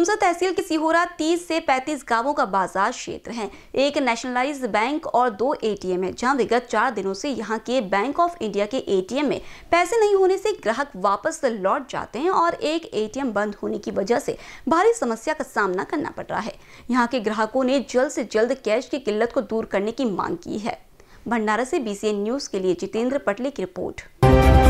दौसा तहसील की सिहोरा 30 से 35 गाँवों का बाज़ार क्षेत्र है। एक नेशनलाइज बैंक और दो एटीएम है, जहाँ विगत चार दिनों से यहाँ के बैंक ऑफ़ इंडिया के एटीएम में पैसे नहीं होने से ग्राहक वापस लौट जाते हैं और एक एटीएम बंद होने की वजह से भारी समस्या का सामना करना पड़ रहा है। यहाँ के ग्राहकों ने जल्द से जल्द कैश की किल्लत को दूर करने की मांग की है। भंडारा से बीसीएन न्यूज़ के लिए जितेंद्र पटले की रिपोर्ट।